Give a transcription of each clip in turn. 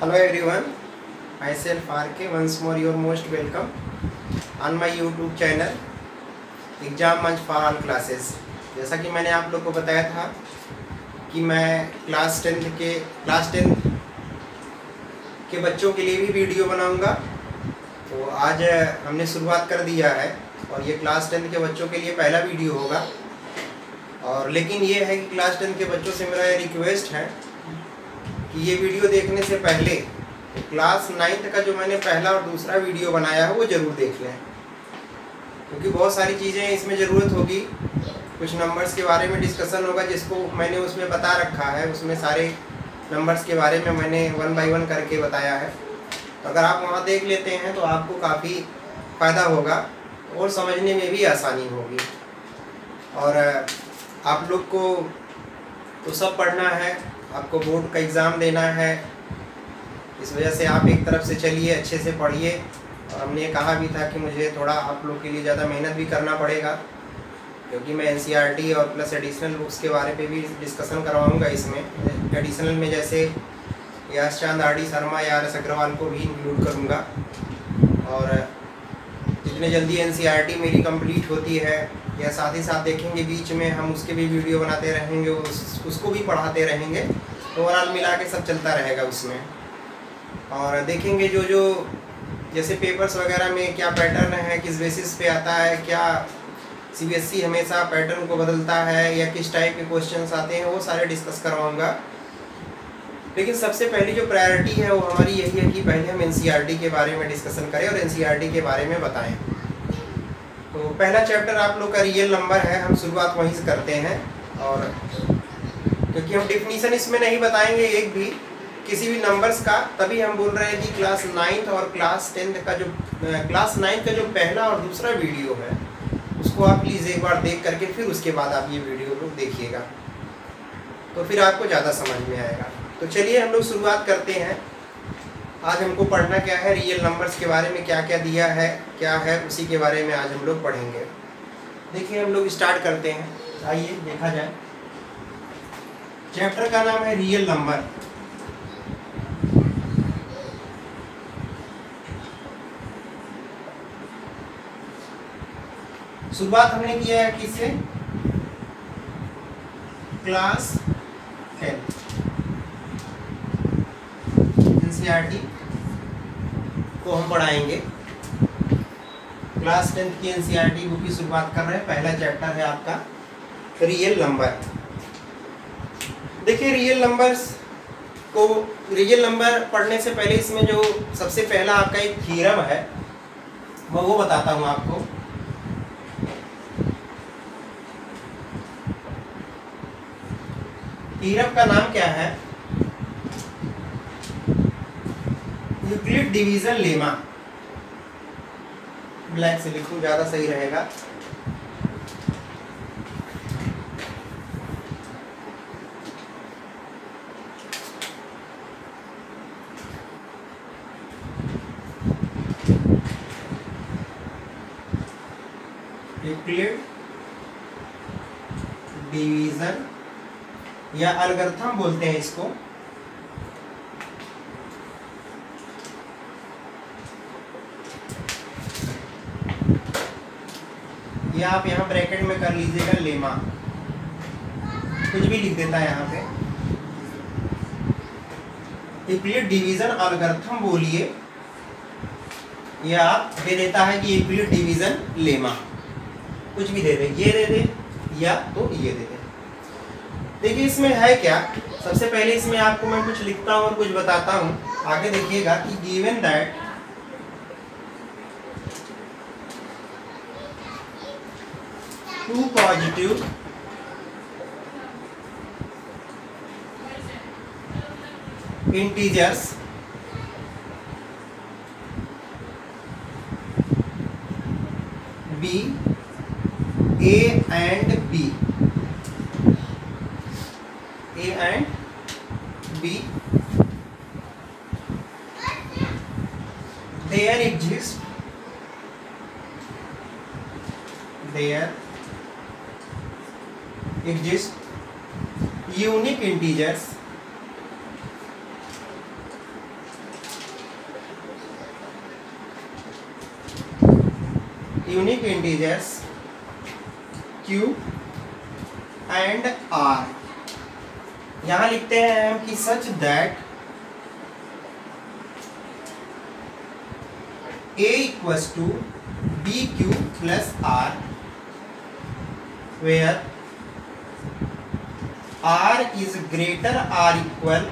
Hello everyone, myself RK. Once more, you're most welcome on my YouTube channel exam मंच for all classes जैसा कि मैंने आप लोग को बताया था कि मैं क्लास टेंथ के क्लास टेंथ के बच्चों के लिए भी वीडियो बनाऊँगा। तो आज हमने शुरुआत कर दिया है और ये क्लास टेंथ के बच्चों के लिए पहला वीडियो होगा। और लेकिन ये है कि क्लास टेंथ के बच्चों से मेरा ये रिक्वेस्ट है कि ये वीडियो देखने से पहले क्लास नाइन्थ का जो मैंने पहला और दूसरा वीडियो बनाया है, वो ज़रूर देख लें। क्योंकि बहुत सारी चीज़ें इसमें ज़रूरत होगी। कुछ नंबर्स के बारे में डिस्कशन होगा, जिसको मैंने उसमें बता रखा है। उसमें सारे नंबर्स के बारे में मैंने वन बाई वन करके बताया है। तो अगर आप वहाँ देख लेते हैं तो आपको काफ़ी फ़ायदा होगा और समझने में भी आसानी होगी। और आप लोग को तो सब पढ़ना है। आपको बोर्ड का एग्ज़ाम देना है। इस वजह से आप एक तरफ़ से चलिए, अच्छे से पढ़िए। और हमने कहा भी था कि मुझे थोड़ा आप लोग के लिए ज़्यादा मेहनत भी करना पड़ेगा, क्योंकि मैं एन और प्लस एडिशनल बुक्स के बारे पे भी डिस्कशन करवाऊँगा इसमें। एडिशनल में जैसे यास चाँद, आर डी शर्मा या आर अग्रवाल को भी इंक्लूड करूँगा। और जितने जल्दी एन मेरी कंप्लीट होती है या साथ ही साथ देखेंगे बीच में हम उसके भी वीडियो बनाते रहेंगे उस, उसको भी पढ़ाते रहेंगे ओवरऑल तो मिला के सब चलता रहेगा उसमें। और देखेंगे जो जो जैसे पेपर्स वगैरह में क्या पैटर्न है किस बेसिस पे आता है क्या सीबीएसई हमेशा पैटर्न को बदलता है या किस टाइप के क्वेश्चन आते हैं वो सारे डिस्कस करवाऊँगा। लेकिन सबसे पहली जो प्रायोरिटी है वो हमारी यही है कि पहले हम एन के बारे में डिस्कसन करें और एन के बारे में बताएँ। तो पहला चैप्टर आप लोग का रियल नंबर है, हम शुरुआत वहीं से करते हैं। और क्योंकि हम डिफिनीसन इसमें नहीं बताएँगे एक भी, किसी भी नंबर्स का, तभी हम बोल रहे हैं कि क्लास नाइन्थ और क्लास टेंथ का जो क्लास नाइन्थ का जो पहला और दूसरा वीडियो है, उसको आप प्लीज़ एक बार देख करके फिर उसके बाद आप ये वीडियो लोग देखिएगा। तो फिर आपको ज़्यादा समझ में आएगा। तो चलिए हम लोग शुरुआत करते हैं। आज हमको पढ़ना क्या है? रियल नंबर्स के बारे में क्या क्या दिया है? क्या है? उसी के बारे में आज हम लोग पढ़ेंगे। देखिए, हम लोग स्टार्ट करते हैं। आइए, देखा जाए। चैप्टर का नाम है रियल नंबर शुरुआत हमने किया है किससे? क्लास एनसीईआरटी को हम पढ़ाएँगे। क्लास टेंथ की एनसीईआरटी बुक की शुरुआत कर रहे हैं। पहला चैप्टर है आपका रियल नंबर देखिए रियल नंबर्स को रियल नंबर पढ़ने से पहले इसमें जो सबसे पहला आपका एक थीरम है, मैं वो बताता हूँ आपको। थीरम का नाम क्या है? Euclid division lemma. ब्लैक से लिखूं, ज़्यादा सही रहेगा। डिवीज़न या अलगर्थम बोलते हैं इसको। या आप यहाँ ब्रैकेट में कर लीजिएगा लेमा। कुछ भी लिख देता है यहाँ पे। इक्लिड डिवीज़न अलगर्थम बोलिए। या दे देता है कि इक्लिड डिवीज़न लेमा। कुछ भी दे दे, ये दे दे, या तो ये दे दे। देखिए इसमें है क्या? सबसे पहले इसमें आपको मैं कुछ लिखता हूँ और कुछ बताता हूँ। आगे देखिएगा कि given that two positive integers b a and b a and S Q and R यहाँ लिखते हैं एम की such that a equals to b q plus r where r is greater or equal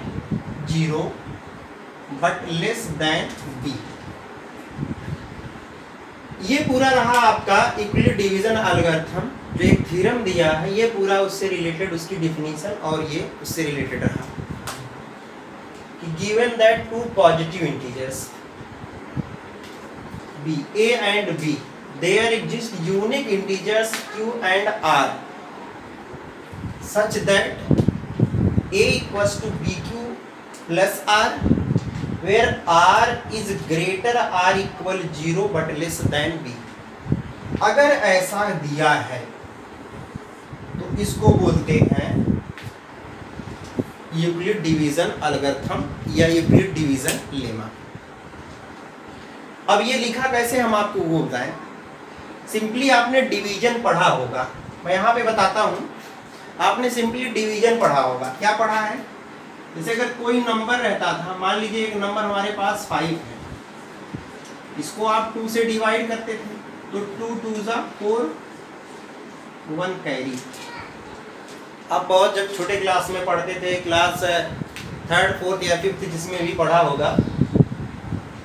zero but less than b ये पूरा रहा आपका equally division अलगर्थम जो एक थ्योरम दिया है, ये पूरा उससे रिलेटेड उसकी डिफिनीशन और ये उससे रिलेटेड रहा। कि given that two positive integers b, a and b, there exist unique integers q and r, such that a to b q plus r where r is greater r equal 0 but less than b. अगर ऐसा दिया है तो इसको बोलते हैं Euclid division अलगर्थम या Euclid division lemma अब ये लिखा कैसे हम आपको वो बताएँ? सिंपली आपने डिवीज़न पढ़ा होगा। मैं यहाँ पे बताता हूँ। आपने सिंपली डिवीज़न पढ़ा होगा। क्या पढ़ा है? जैसे अगर कोई नंबर रहता था, मान लीजिए एक नंबर हमारे पास फाइव है, इसको आप टू से डिवाइड करते थे तो टू टू ज़ा फोर वन कैरी आप बहुत जब छोटे क्लास में पढ़ते थे क्लास थर्ड फोर्थ या फिफ्थ जिसमें भी पढ़ा होगा,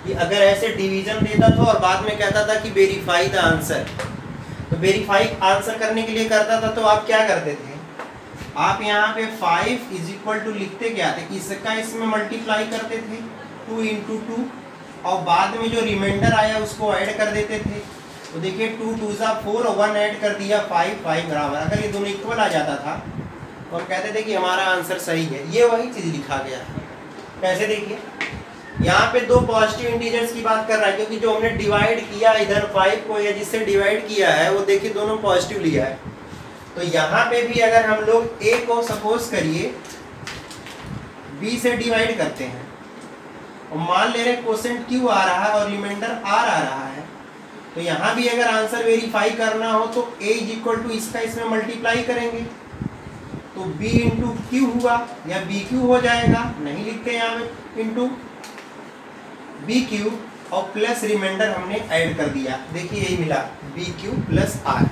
कि अगर ऐसे डिवीज़न देता था और बाद में कहता था कि वेरीफाई द आंसर तो वेरीफाई आंसर करने के लिए करता था तो आप क्या करते थे? आप यहाँ पे फाइव इज़ इक्वल टू लिखते क्या थे? इसका इसमें मल्टीप्लाई करते थे टू इंटू टू और बाद में जो रिमाइंडर आया उसको ऐड कर देते थे। तो देखिए टू टू ज़ा फोर और वन ऐड कर दिया फाइव फाइव बराबर। अगर ये दोनों इक्वल आ जाता था तो हम कहते थे कि हमारा आंसर सही है। ये वही चीज़ लिखा गया। है कैसे देखिए। यहाँ पे दो पॉजिटिव इंटीजर्स की बात कर रहा है, क्योंकि जो हमने डिवाइड किया इधर फाइव को या जिससे डिवाइड किया है, वो देखिए दोनों पॉजिटिव लिया है। तो यहाँ पे भी अगर हम लोग ए को सपोज़ करिए बी से डिवाइड करते हैं। और मान ले रहे क्वेश्चन क्यू आ रहा है और रिमाइंडर आर आ रहा है। तो यहाँ भी अगर आंसर वेरीफाई करना हो तो ए इज़ इक्वल टू इसका इसमें मल्टीप्लाई करेंगे। तो बी इंटू क्यू हुआ या बी क्यू हो जाएगा, नहीं लिखते यहाँ पे इंटू बी क्यू और प्लस रिमाइंडर हमने ऐड कर दिया। देखिए यही मिला बी क्यू प्लस आर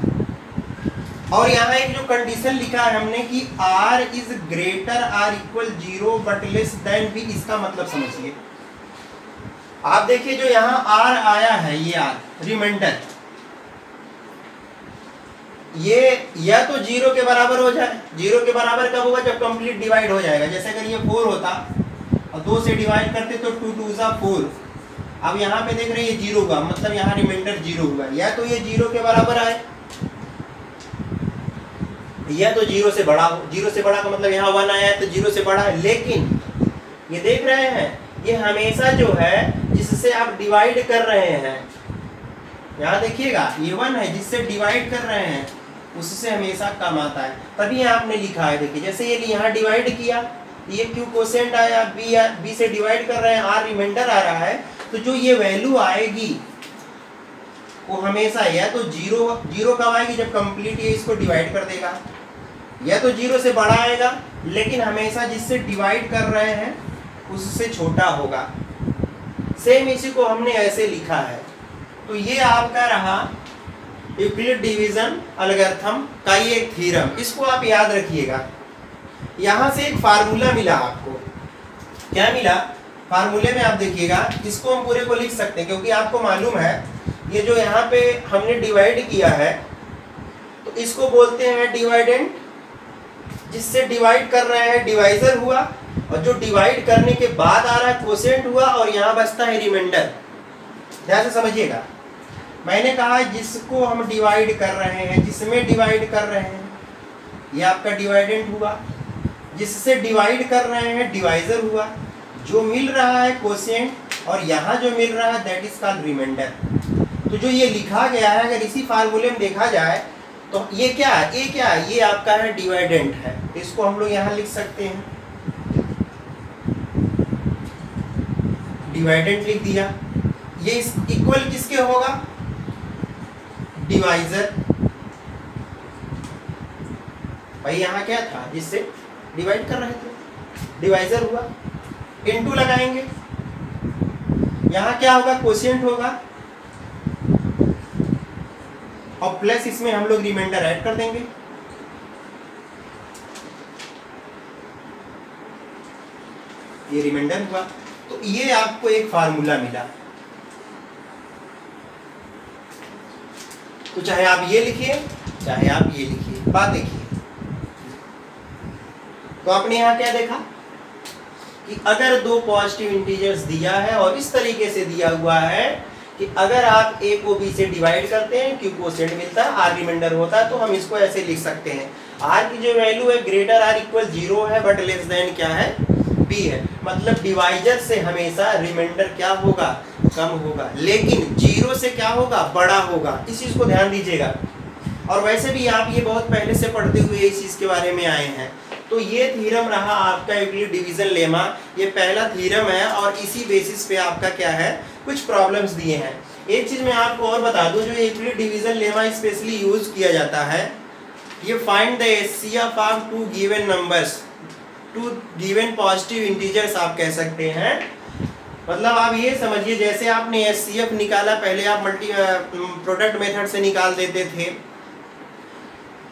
और यहाँ एक जो कंडीशन लिखा है हमने कि r is greater or equal zero but less than b इसका मतलब समझिए। आप देखिए जो यहाँ r आया है, ये r रिमाइंडर ये या तो ज़ीरो के बराबर हो जाए। ज़ीरो के बराबर कब होगा? जब कंप्लीट डिवाइड हो जाएगा। जैसे अगर ये फोर होता, और दो से डिवाइड करते तो टू टू सा फोर अब यहाँ पे देख रहे हैं ये ज़ीरो हुआ मतलब यहाँ रिमाइंडर ज़ीरो हुआ। या तो ये ज़ीरो के बराबर आए। या तो ज़ीरो से बड़ा हो। ज़ीरो से बड़ा का मतलब यहाँ वन आया है तो ज़ीरो से बड़ा। है लेकिन ये देख रहे हैं, ये हमेशा जो है, जिससे आप डिवाइड कर रहे हैं, यहाँ देखिएगा, ये वन है, जिससे डिवाइड कर रहे हैं, उससे हमेशा कम आता है। तभी आपने लिखा है, देखिए, जैसे ये यहाँ डिवाइड किया ये क्यू कोसेंट आया बी बी से डिवाइड कर रहे हैं आर रिमाइंडर आ रहा है तो जो ये वैल्यू आएगी, वो हमेशा या तो ज़ीरो ज़ीरो कब आएगी जब कंप्लीट ये इसको डिवाइड कर देगा? या तो ज़ीरो से बड़ा आएगा, लेकिन हमेशा जिससे डिवाइड कर रहे हैं, उससे छोटा होगा। सेम इसी को हमने ऐसे लिखा है। तो ये आपका रहा यूक्लिड डिवीज़न अलगर्थम का ये एक थ्योरम इसको आप याद रखिएगा। यहाँ से एक फार्मूला मिला आपको। क्या मिला? फार्मूले में आप देखिएगा, इसको हम पूरे को लिख सकते हैं, क्योंकि आपको मालूम है, ये जो यहाँ पे हमने डिवाइड किया है तो इसको बोलते हैं डिवाइडेंट जिससे डिवाइड कर रहे हैं डिवाइजर हुआ और जो डिवाइड करने के बाद आ रहा है क्वेश्चन हुआ और यहाँ बचता है रिमाइंडर ध्यान से समझिएगा। मैंने कहा जिसको हम डिवाइड कर रहे हैं, जिसमें डिवाइड कर रहे हैं, ये आपका डिवाइडेंट हुआ। जिससे डिवाइड कर रहे हैं डिवाइजर हुआ। जो मिल रहा है क्वेश्चन और यहाँ जो मिल रहा है दैट इज़ कॉल्ड रिमाइंडर तो जो ये लिखा गया है, अगर इसी फार्मूले में देखा जाए तो ये क्या है? ये क्या है? ये आपका है डिवाइडेंट है। इसको हम लोग यहाँ लिख सकते हैं। डिवाइडेंट लिख दिया। ये इक्वल किसके होगा? डिवाइजर भाई यहाँ क्या था? जिससे डिवाइड कर रहे थे। डिवाइजर हुआ। इनटू लगाएँगे। यहाँ क्या होगा? क्वेश्चन होगा। और प्लस इसमें हम लोग रिमाइंडर ऐड कर देंगे। ये रिमाइंडर हुआ। तो ये आपको एक फार्मूला मिला। तो चाहे आप ये लिखिए, चाहे आप ये लिखिए, बात देखिए। तो आपने यहाँ क्या देखा? कि अगर दो पॉजिटिव इंटीजर्स दिया है और इस तरीके से दिया हुआ है कि अगर आप ए को बी से डिवाइड करते हैं क्यू को सेट मिलता है आर रिमाइंडर होता है तो हम इसको ऐसे लिख सकते हैं। आर की जो वैल्यू है ग्रेटर आर इक्वल ज़ीरो है बट लेस देन क्या है? बी है। मतलब डिवाइजर से हमेशा रिमाइंडर क्या होगा? कम होगा। लेकिन ज़ीरो से क्या होगा? बड़ा होगा। इस चीज़ को ध्यान दीजिएगा। और वैसे भी आप ये बहुत पहले से पढ़ते हुए इस चीज़ के बारे में आए हैं। तो ये थीरम रहा आपका डिवीज़न लेमा ये पहला थीरम है और इसी बेसिस पे आपका क्या है? कुछ प्रॉब्लम्स दिए हैं। एक चीज़ मैं आपको और बता दूँ, जो Euclid division lemma specially use किया जाता है, ये find the HC of two given numbers two given positive integers आप कह सकते हैं। मतलब आप ये समझिए, जैसे आपने एस सी एफ़ निकाला, पहले आप मल्टी प्रोडक्ट मेथड से निकाल देते थे,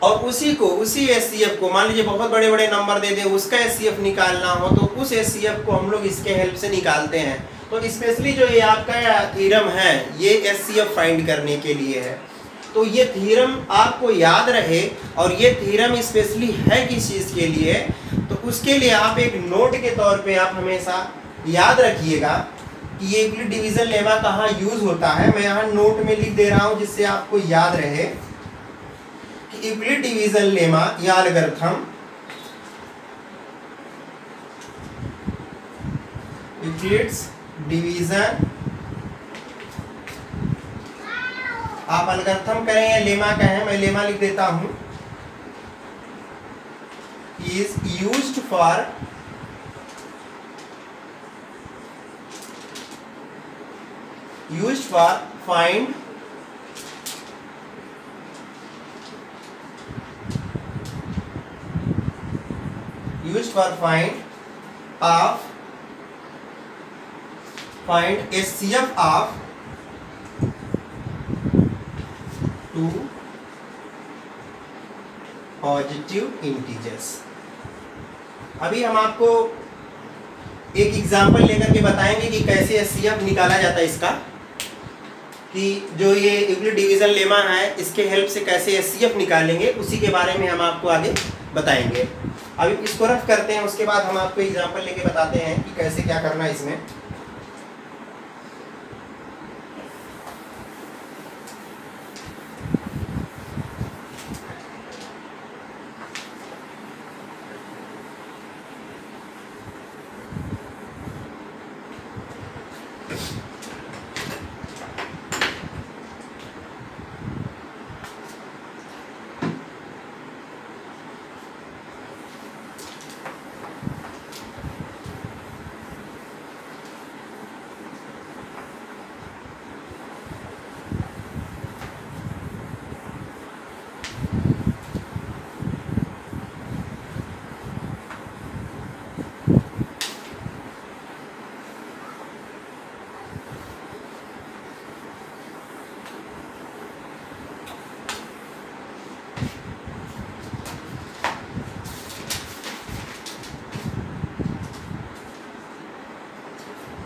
और उसी को, उसी एस सी एफ़ को, मान लीजिए बहुत बड़े बड़े नंबर दे दे, उसका एस सी एफ़ निकालना हो तो उस एस सी एफ़ को हम लोग इसके हेल्प से निकालते हैं। तो स्पेशली जो ये आपका थीरम है, ये एससीएफ फाइंड करने के लिए है। तो ये थीरम आपको याद रहे और ये थीरम स्पेशली है किस चीज़ के लिए? तो उसके लिए आप एक नोट के तौर पे आप हमेशा याद रखिएगा कि ये डिवीज़न लेमा कहाँ यूज़ होता है। मैं यहाँ नोट में लिख दे रहा हूँ जिससे आपको याद रहे डिवीज़न लेमा या अलगर्थम यूक्लिड्स डिवीज़न। आप अलगर्थम करें या लेमा कहें मैं लेमा लिख देता हूँ। Is use for use for find used for find of find HCF of two positive integers अभी हम आपको एक एग्जांपल लेकर के बताएँगे कि कैसे एससीएफ निकाला जाता है इसका, कि जो ये यूक्लिड डिवीज़न लेमा है, इसके हेल्प से कैसे एससीएफ निकालेंगे, उसी के बारे में हम आपको आगे बताएँगे। अभी इसको रफ करते हैं, उसके बाद हम आपको एग्ज़ाम्पल लेके बताते हैं कि कैसे क्या करना है इसमें।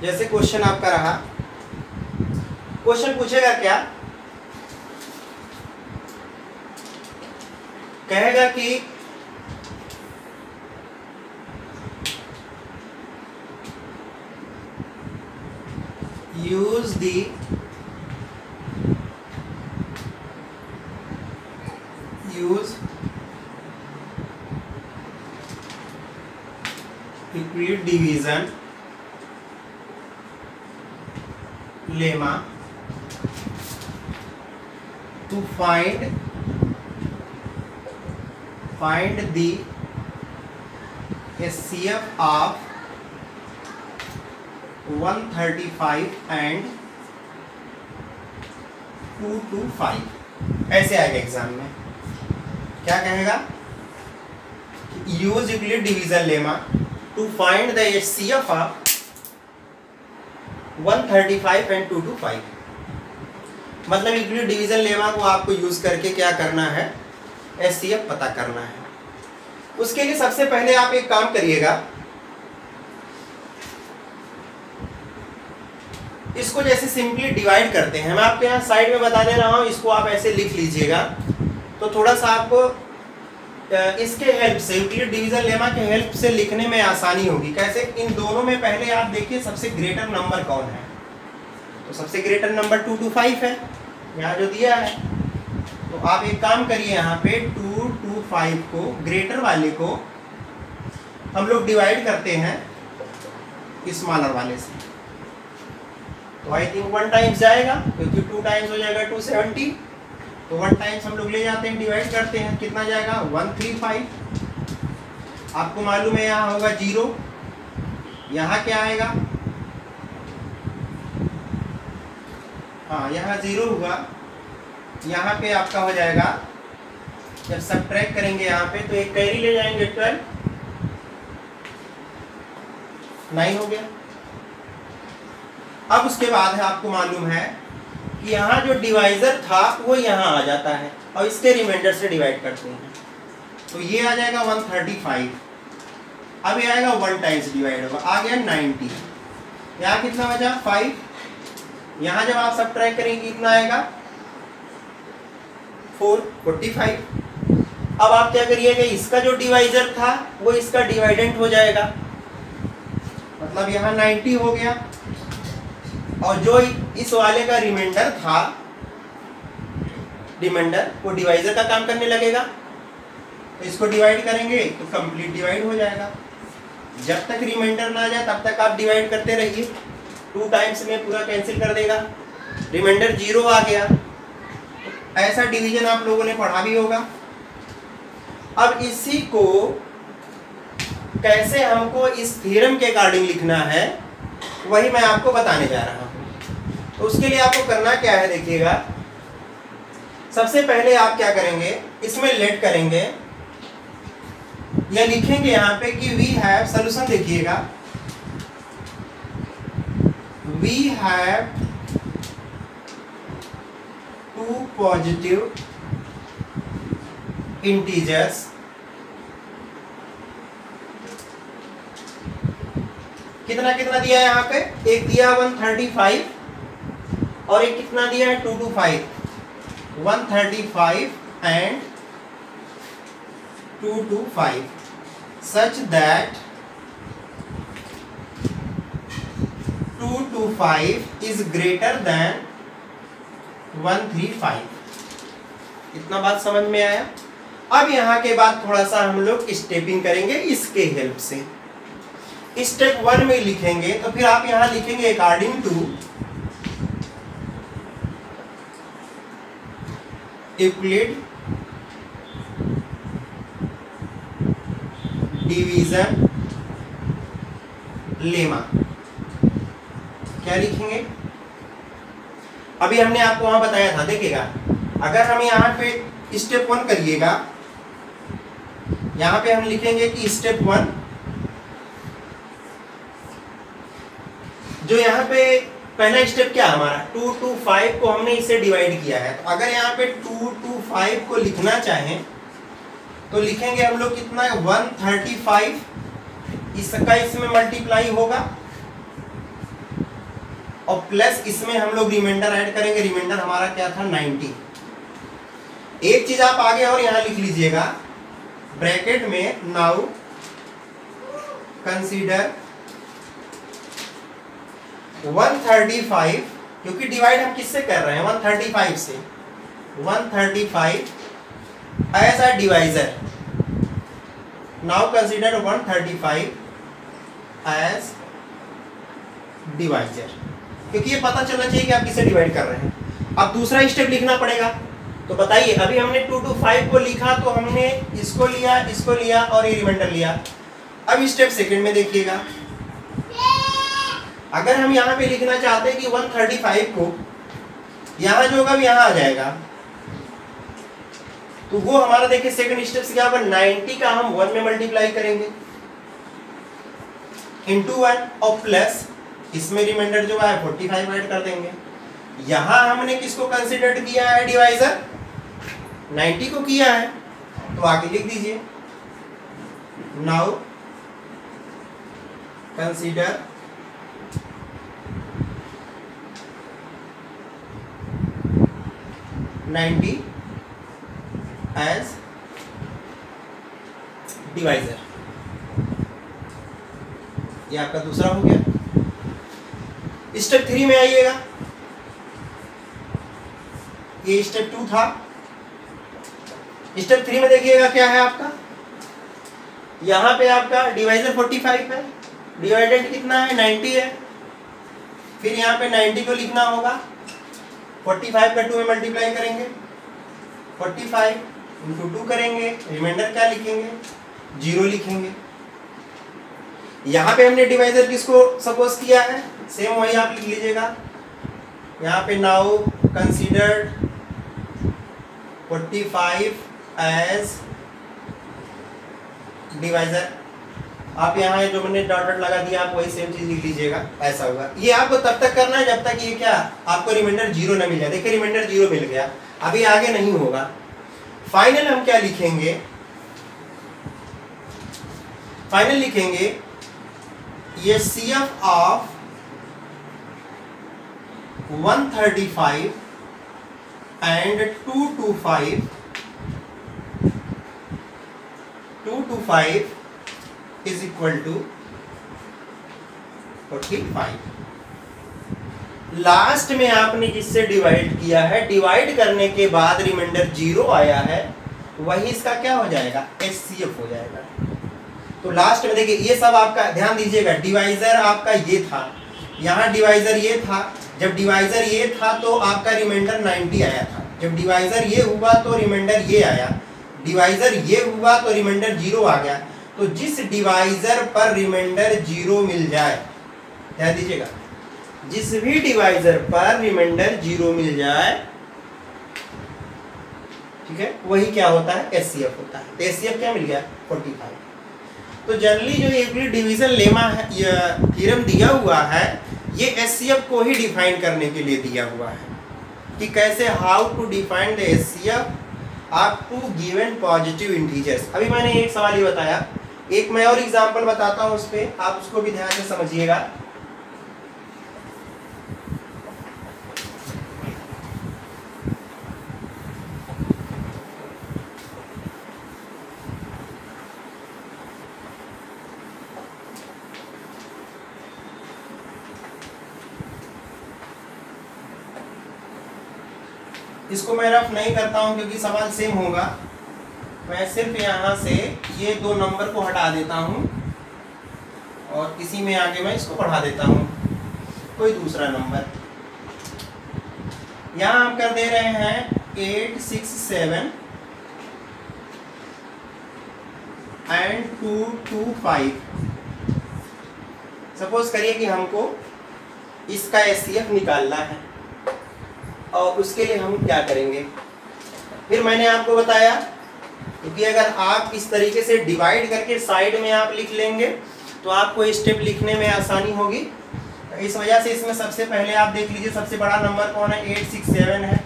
जैसे क्वेश्चन आपका रहा। क्वेश्चन पूछेगा क्या? कहेगा कि use the use Euclid division lemma to find find the SCF of 135 and 225 ऐसे आएगा एग्ज़ाम में। क्या कहेगा? Use Euclid division lemma. To find the H C F of 135 and 225 मतलब यूक्लिड डिवीज़न लेमा को आपको यूज़ करके क्या करना है? एच सी एफ़ पता करना है। उसके लिए सबसे पहले आप एक काम करिएगा। इसको जैसे सिंपली डिवाइड करते हैं। मैं आपको यहाँ साइड में बता दे रहा हूँ, इसको आप ऐसे लिख लीजिएगा। तो थोड़ा सा आपको इसके हेल्प से यूक्लिड डिवीज़न लेमा के हेल्प से लिखने में आसानी होगी। कैसे? इन दोनों में पहले आप देखिए सबसे ग्रेटर नंबर कौन है। तो सबसे greater number two two five है। यहाँ जो दिया है तो आप एक काम करिए यहाँ पे टू टू फाइव को ग्रेटर वाले को हम लोग डिवाइड करते हैं स्मॉलर वाले से। तो आई थिंक वन टाइम्स जाएगा, क्योंकि टू टाइम्स हो जाएगा टू सेवेंटी तो वन टाइम्स हम लोग ले जाते हैं डिवाइड करते हैं, कितना जाएगा? वन थ्री फाइव आपको मालूम है यहाँ होगा ज़ीरो यहाँ क्या आएगा? हाँ यहाँ ज़ीरो हुआ। यहाँ पे आपका हो जाएगा। जब सब ट्रैक करेंगे यहाँ पे तो एक कैरी ले जाएँगे ट्वेल्व नाइन हो गया। अब उसके बाद है, आपको मालूम है कि यहाँ जो डिवाइजर था, वो यहाँ आ जाता है और इसके रिमाइंडर से डिवाइड करते हैं। तो ये आ जाएगा 135 अब ये आएगा वन टाइम्स डिवाइड होगा। आ गया 90 यहाँ कितना बचा? 5 यहाँ जब आप सब करेंगे, कितना आएगा? 4 45 अब आप क्या करिएगा, इसका जो डिवाइजर था, वो इसका डिवाइडेंट हो जाएगा। मतलब यहाँ 90 हो गया। और जो इस वाले का रिमाइंडर था रिमाइंडर वो डिवाइजर का काम करने लगेगा। तो इसको डिवाइड करेंगे तो कंप्लीट डिवाइड हो जाएगा। जब तक रिमाइंडर ना आ जाए तब तक आप डिवाइड करते रहिए। टू टाइम्स में पूरा कैंसिल कर देगा। रिमाइंडर ज़ीरो आ गया। ऐसा डिवीज़न आप लोगों ने पढ़ा भी होगा। अब इसी को कैसे हमको इस थ्योरम के अकॉर्डिंग लिखना है, वही मैं आपको बताने जा रहा हूँ। तो उसके लिए आपको करना क्या है देखिएगा। सबसे पहले आप क्या करेंगे, इसमें लेट करेंगे। या लिखेंगे यहाँ पे कि वी हैव सोल्यूशन देखिएगा। We have two positive integers कितना कितना दिया है यहाँ पे? एक दिया वन थर्टी फाइव और एक कितना दिया है? Two two five one thirty five and two two five such that two two five is greater than one three five इतना बात समझ में आया? अब यहाँ के बाद थोड़ा सा हम लोग स्टेपिंग करेंगे इसके हेल्प से। स्टेप वन में लिखेंगे तो फिर आप यहाँ लिखेंगे according to Euclid division lemma क्या लिखेंगे? अभी हमने आपको वहाँ बताया था, देखिएगा। अगर हम यहाँ पे स्टेप वन करिएगा, यहाँ पे हम लिखेंगे कि स्टेप वन जो यहाँ पे पहला स्टेप क्या हमारा? टू टू फाइव को हमने इसे डिवाइड किया है। तो अगर यहाँ पे टू टू फाइव को लिखना चाहें तो लिखेंगे हम लोग कितना वन थर्टी फाइव इसका इसमें मल्टीप्लाई होगा। और प्लस इसमें हम लोग रिमाइंडर ऐड करेंगे। रिमाइंडर हमारा क्या था? नाइनटी एक चीज़ आप आगे और यहाँ लिख लीजिएगा। ब्रैकेट में नाउ कंसीडर 135 क्योंकि डिवाइड हम किससे कर रहे हैं? 135 से। 135 as a divisor now consider 135 as divisor क्योंकि ये पता चलना चाहिए कि आप किसे डिवाइड कर रहे हैं। अब दूसरा स्टेप लिखना पड़ेगा। तो बताइए, अभी हमने टू टू फाइव को लिखा तो हमने इसको लिया इसको लिया और ये रिमाइंडर लिया। अब स्टेप सेकंड में देखिएगा। अगर हम यहाँ पे लिखना चाहते हैं कि 135 को, यहाँ जो होगा यहाँ आ जाएगा। तो वो हमारा देखिए सेकंड स्टेप से क्या होगा? 90 का हम वन में मल्टीप्लाई करेंगे। इंटू वन और प्लस इसमें रिमाइंडर जो है फोर्टी फाइव ऐड कर देंगे। यहाँ हमने किसको कंसिडर किया है डिवाइजर 90 को किया है तो आगे लिख दीजिए। Now consider ninety as divisor ये आपका दूसरा हो गया। स्टेप थ्री में आइएगा। ये स्टेप टू था। स्टेप थ्री में देखिएगा क्या है आपका। यहाँ पे आपका डिवाइजर 45 है। डिवाइडेड कितना है? 90 है। फिर यहाँ पे 90 को लिखना होगा। 45 का टू में मल्टीप्लाई करेंगे। 45 फाइव इंटू टू करेंगे। रिमाइंडर क्या लिखेंगे? ज़ीरो लिखेंगे। यहाँ पे हमने डिवाइजर किसको सपोज़ किया है? सेम वही आप लिख लीजिएगा। यहाँ पे नाउ कंसिडर्ड 45 एज डिवाइजर आप यहाँ जो मैंने डॉट डॉट लगा दिया, आप वही सेम चीज़ लिख लीजिएगा। ऐसा होगा। ये आपको तब तक करना है जब तक ये क्या, आपको रिमाइंडर ज़ीरो ना मिल जाए। देखिए रिमाइंडर ज़ीरो मिल गया। अभी आगे नहीं होगा। फाइनल हम क्या लिखेंगे? फाइनल लिखेंगे, ये C F of 135 and 225 225 is equal to 45 last में आपने जिससे डिवाइड किया है? डिवाइड करने के बाद रिमाइंडर ज़ीरो आया है। वही इसका क्या हो जाएगा? एच सी एफ़ हो जाएगा। तो लास्ट में देखिए, ये सब आपका, ध्यान दीजिएगा डिवाइजर आपका ये था। यहाँ डिवाइजर ये था। जब डिवाइजर ये था तो आपका रिमाइंडर 90 आया था। जब डिवाइजर ये हुआ तो रिमाइंडर ये आया। डिवाइजर ये हुआ तो रिमाइंडर ज़ीरो आ गया। तो जिस डिवाइजर पर रिमाइंडर ज़ीरो मिल जाए ध्यान दीजिएगा, जिस भी डिवाइजर पर रिमाइंडर ज़ीरो मिल जाए, ठीक है, वही क्या होता है? एस होता है। तो एस क्या मिल गया? 45 तो जनरली जो यूक्लिड डिवीज़न लेमा है थ्योरम दिया हुआ है ये एस को ही डिफाइन करने के लिए दिया हुआ है कि कैसे how to define the S आप टू गिवन पॉजिटिव इंटीजर्स अभी मैंने एक सवाल ही बताया। एक मैं और एग्ज़ाम्पल बताता हूँ उस पर आप उसको भी ध्यान से समझिएगा। इसको मैं रफ नहीं करता हूँ क्योंकि सवाल सेम होगा। मैं सिर्फ़ यहाँ से ये दो नंबर को हटा देता हूँ और इसी में आगे मैं इसको पढ़ा देता हूँ। कोई दूसरा नंबर यहाँ हम कर दे रहे हैं eight six seven and two two five suppose करिए कि हमको इसका एस निकालना है। और उसके लिए हम क्या करेंगे? फिर मैंने आपको बताया क्योंकि अगर आप इस तरीके से डिवाइड करके साइड में आप लिख लेंगे तो आपको स्टेप लिखने में आसानी होगी। इस वजह से इसमें सबसे पहले आप देख लीजिए, सबसे बड़ा नंबर कौन है? एट सिक्स सेवन है।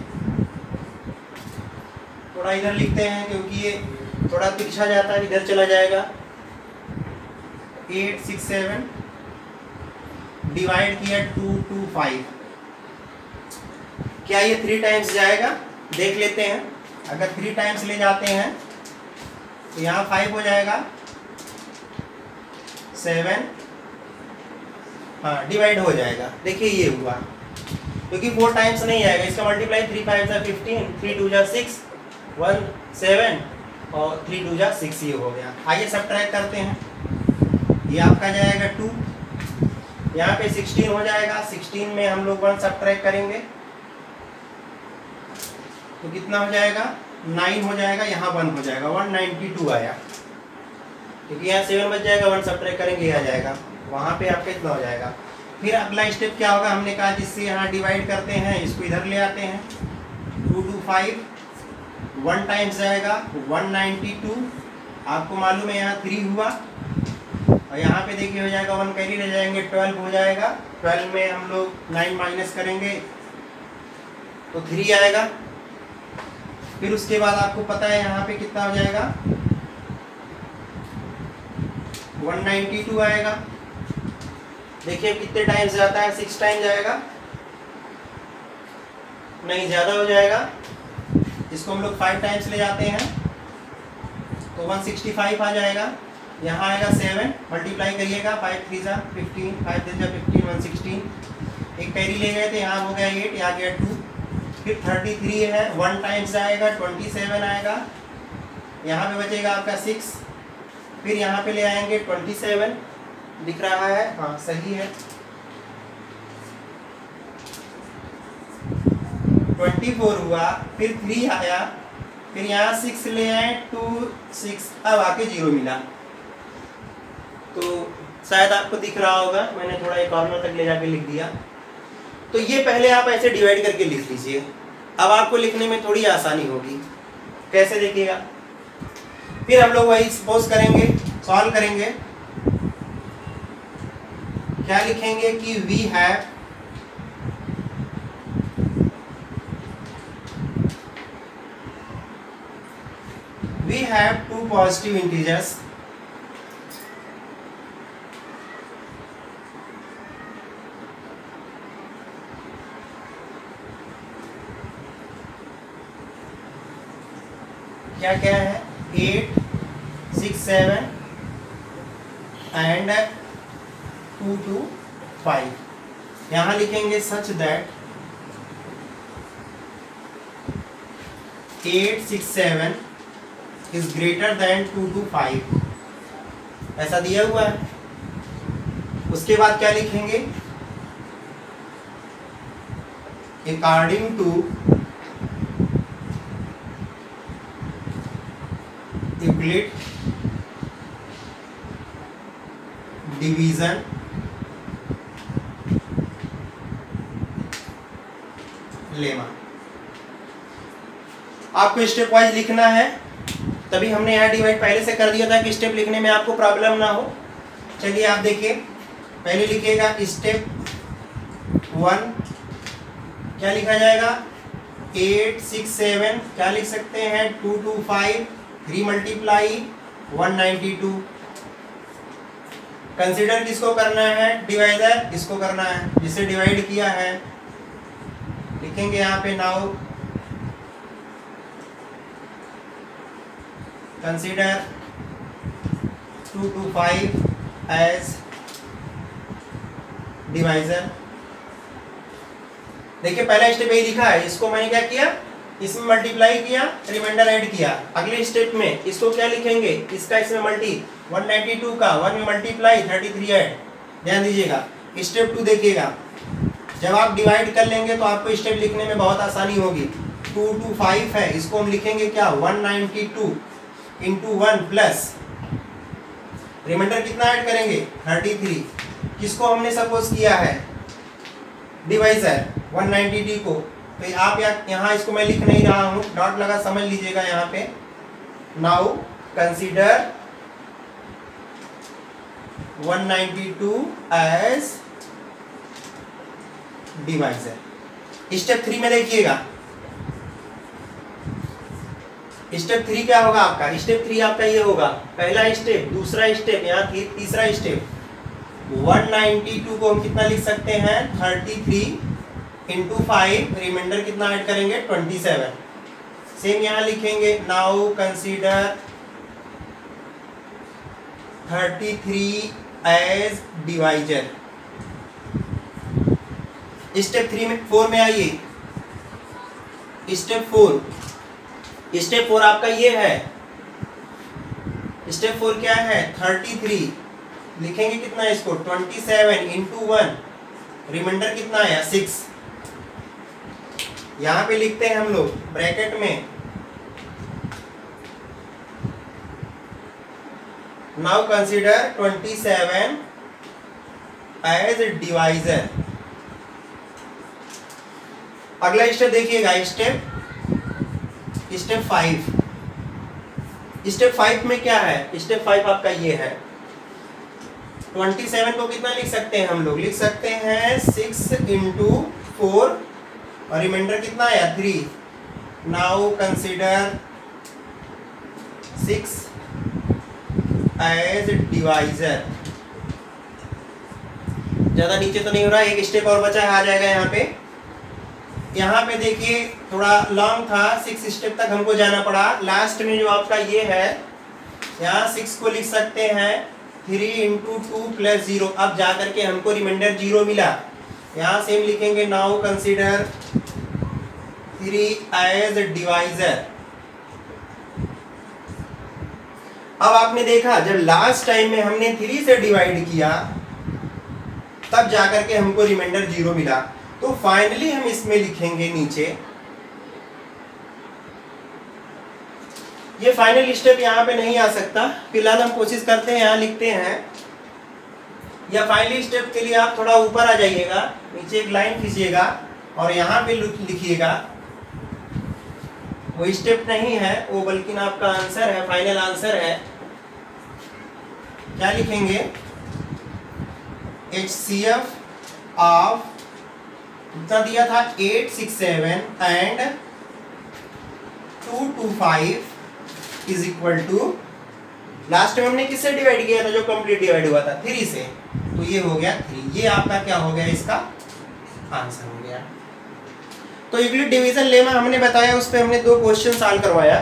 थोड़ा इधर लिखते हैं, क्योंकि ये थोड़ा तिरछा जाता है, इधर चला जाएगा। एट सिक्स सेवन डिवाइड किया टू टू फाइव क्या ये थ्री टाइम्स जाएगा? देख लेते हैं। अगर थ्री टाइम्स ले जाते हैं तो यहाँ फाइव हो जाएगा। सेवन हाँ डिवाइड हो जाएगा। देखिए ये हुआ। क्योंकि फोर टाइम्स नहीं आएगा। इसका मल्टीप्लाई थ्री फाइव जा फिफ्टीन थ्री टू जा सिक्स वन सेवन और थ्री टू जा सिक्स ये हो गया। आइए सब ट्रैक करते हैं। ये आपका जाएगा टू यहाँ पे सिक्सटीन हो जाएगा। सिक्सटीन में हम लोग वन सब ट्रैक करेंगे। तो कितना हो जाएगा? नाइन हो जाएगा, यहाँ वन हो जाएगा। वन नाइन्टी टू आया। क्योंकि यहाँ सेवन बच जाएगा वन सब करेंगे आ जाएगा। वहाँ पे आपका इतना हो जाएगा। फिर अगला स्टेप क्या होगा? हमने कहा जिससे यहाँ डिवाइड करते हैं, इसको इधर ले आते हैं। Two two five one times जाएगा वन नाइन्टी टू आपको मालूम है यहाँ थ्री हुआ? और यहाँ पे देखिए हो जाएगा वन कैरी रह जाएँगे ट्वेल्व हो जाएगा। ट्वेल्व में हम लोग नाइन माइनस करेंगे। तो थ्री आएगा। फिर उसके बाद आपको पता है यहाँ पे कितना हो जाएगा? 192 आएगा। देखिए कितने टाइम्स जाता है सिक्स टाइम जाएगा। नहीं, ज़्यादा हो जाएगा। इसको हम लोग फाइव टाइम्स ले जाते हैं तो 165 आ जाएगा। यहाँ आएगा सेवन मल्टीप्लाई करिएगा फाइव थ्री सा फिफ्टीन फाइव थ्री सा फिफ्टीन वन सिक्सटीन एक कैरी ले गए थे, यहाँ हो गया एट यहाँ गया टू फिर थर्टी थ्री है वन टाइम्स आएगा ट्वेंटी सेवन आएगा। यहाँ पे बचेगा आपका सिक्स फिर यहाँ पे ले आएँगे ट्वेंटी सेवन दिख रहा है? हाँ सही है। ट्वेंटी फोर हुआ, फिर थ्री आया। फिर यहाँ सिक्स ले आए टू सिक्स अब आके ज़ीरो मिला। तो शायद आपको दिख रहा होगा, मैंने थोड़ा एक कॉर्नर तक ले जाके लिख दिया। तो ये पहले आप ऐसे डिवाइड करके लिख लीजिए। अब आपको लिखने में थोड़ी आसानी होगी। कैसे देखिएगा फिर हम लोग वही सपोज़ करेंगे सॉल्व करेंगे। क्या लिखेंगे कि we have we have two positive integers क्या क्या है? Eight six seven and two two five यहाँ लिखेंगे such that eight six seven is greater than two two five ऐसा दिया हुआ है। उसके बाद क्या लिखेंगे? According to Euclid division lemma आपको स्टेप वाइज लिखना है। तभी हमने यहाँ डिवाइड पहले से कर दिया था कि स्टेप लिखने में आपको प्रॉब्लम ना हो। चलिए आप देखिए। पहले लिखिएगा स्टेप वन क्या लिखा जाएगा? एट सिक्स सेवन क्या लिख सकते हैं? Two two five three multiply one ninety two. Consider किसको करना है? डिवाइडर इसको करना है? जिसे डिवाइड किया है। लिखेंगे यहाँ पे now. Consider two two five as divisor. देखिए, पहला स्टेप यही लिखा है। इसको मैंने क्या किया? इसमें मल्टीप्लाई किया रिमाइंडर ऐड किया। अगले स्टेप में इसको क्या लिखेंगे? इसका इसमें मल्टी 192 का वन में मल्टीप्लाई 33 ऐड ध्यान दीजिएगा स्टेप टू देखिएगा। जब आप डिवाइड कर लेंगे तो आपको स्टेप लिखने में बहुत आसानी होगी। टू टू फाइव है, इसको हम लिखेंगे क्या? 192 ninety two into one plus reminder कितना ऐड करेंगे? 33 किसको हमने सपोज़ किया है? डिवाइजर 192 को। तो आप यहाँ इसको मैं लिख नहीं रहा हूँ। डॉट लगा, समझ लीजिएगा यहाँ पे। Now consider 192 as divisor step three में देखिएगा। स्टेप थ्री क्या होगा आपका? स्टेप थ्री आपका ये होगा। पहला स्टेप दूसरा स्टेप यहाँ तीसरा स्टेप 192 को हम कितना लिख सकते हैं? 33 इंटू फाइव रिमाइंडर कितना ऐड करेंगे? ट्वेंटी सेवन सेम यहाँ लिखेंगे now consider thirty three as divisor step three में फोर में आइए। स्टेप फोर स्टेप फोर आपका ये है। स्टेप फोर क्या है? थर्टी थ्री लिखेंगे कितना है इसको? Twenty seven into one reminder कितना आया? सिक्स यहाँ पे लिखते हैं हम लोग ब्रैकेट में। नाउ कंसिडर 27 एज डिवाइजर अगला स्टेप देखिएगा step step five step five में क्या है? स्टेप फाइव आपका ये है। ट्वेंटी सेवन को कितना लिख सकते हैं हम लोग? लिख सकते हैं सिक्स इंटू फोर और रिमाइंडर कितना आया three now consider six as divisor ज़्यादा नीचे तो नहीं हो रहा, एक स्टेप और बचा है, आ जाएगा यहाँ पे। यहाँ पे देखिए, थोड़ा लॉन्ग था सिक्स स्टेप तक हमको जाना पड़ा। लास्ट में जो आपका ये है, यहाँ सिक्स को लिख सकते हैं three into two plus zero अब जा करके हमको रिमाइंडर ज़ीरो मिला। यहाँ सेम लिखेंगे now consider three as divisor अब आपने देखा, जब लास्ट टाइम में हमने थ्री से डिवाइड किया, तब जाकर के हमको रिमाइंडर ज़ीरो मिला। तो फाइनली हम इसमें लिखेंगे नीचे। ये फाइनल स्टेप यहाँ पे नहीं आ सकता। फ़िलहाल हम कोशिश करते हैं, यहाँ लिखते हैं। या फाइनल स्टेप के लिए आप थोड़ा ऊपर आ जाइएगा, नीचे एक लाइन खींचिएगा और यहाँ पे लिखिएगा। वो स्टेप नहीं है, वो बल्कि आपका आंसर है फाइनल आंसर है। क्या लिखेंगे? एच सी एफ़ ऑफ़ कितना दिया था eight six seven and two two five is equal to last में हमने किससे डिवाइड किया था जो कंप्लीट डिवाइड हुआ था? थ्री से। तो ये हो गया थ्री ये आपका क्या हो गया? इसका आंसर हो गया। तो यूक्लिड डिवीज़न लेमा हमने बताया, उस पर हमने दो क्वेश्चन सॉल्व करवाया।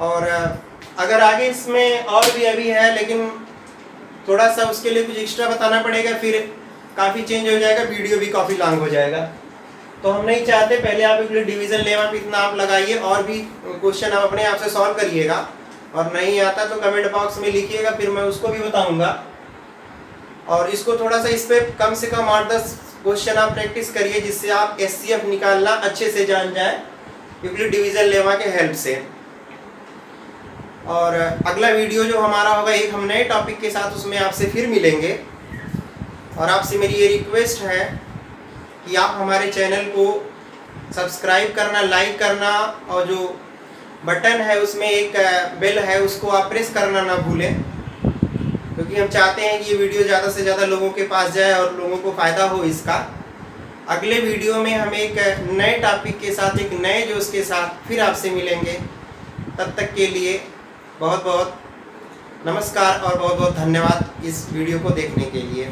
और अगर आगे इसमें और भी अभी है, लेकिन थोड़ा सा उसके लिए कुछ एक्स्ट्रा बताना पड़ेगा, फिर काफ़ी चेंज हो जाएगा वीडियो भी काफ़ी लॉन्ग हो जाएगा। तो हम नहीं चाहते, पहले आप एक डिवीज़न लेवा पे इतना आप लगाइए, और भी क्वेश्चन आप अपने आप से सॉल्व करिएगा। और नहीं आता तो कमेंट बॉक्स में लिखिएगा, फिर मैं उसको भी बताऊँगा। और इसको थोड़ा सा इस पर कम से कम आठ दस क्वेश्चन आप प्रैक्टिस करिए, जिससे आप एस निकालना अच्छे से जान जाए यूक्लिड डिवीज़न लेवा के हेल्प से। और अगला वीडियो जो हमारा होगा, एक हम नए टॉपिक के साथ उसमें आपसे फिर मिलेंगे। और आपसे मेरी ये रिक्वेस्ट है कि आप हमारे चैनल को सब्सक्राइब करना लाइक करना, और जो बटन है, उसमें एक बेल है, उसको आप प्रेस करना ना भूलें। क्योंकि हम चाहते हैं कि ये वीडियो ज़्यादा से ज़्यादा लोगों के पास जाए और लोगों को फ़ायदा हो इसका। अगले वीडियो में हम एक नए टॉपिक के साथ, एक नए जोश के साथ फिर आपसे मिलेंगे। तब तक के लिए बहुत बहुत नमस्कार और बहुत बहुत धन्यवाद इस वीडियो को देखने के लिए।